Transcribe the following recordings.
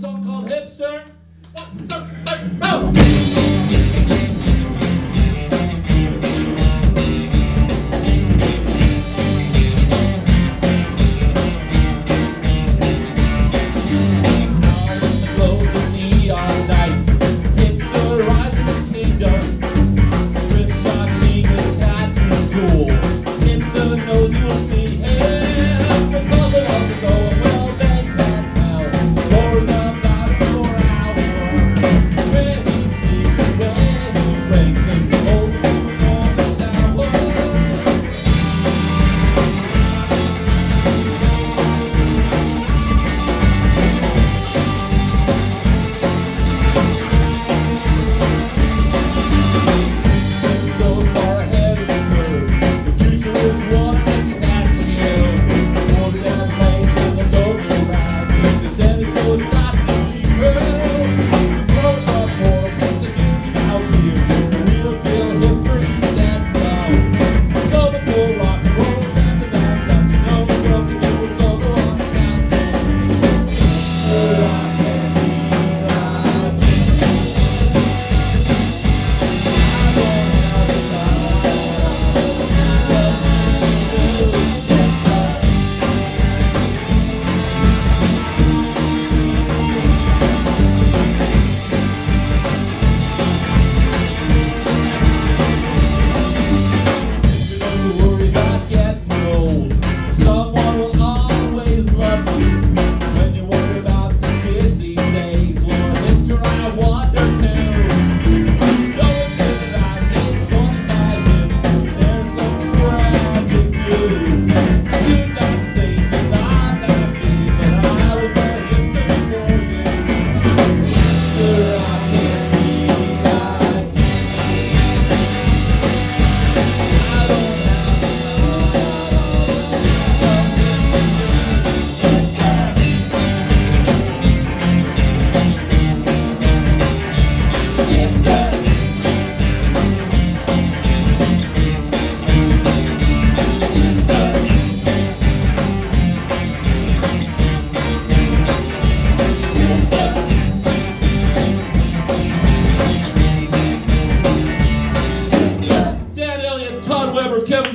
song called Hipster.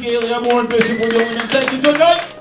Gailey, I'm Warren Bishop. We're the only. Thank you. Good night.